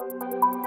you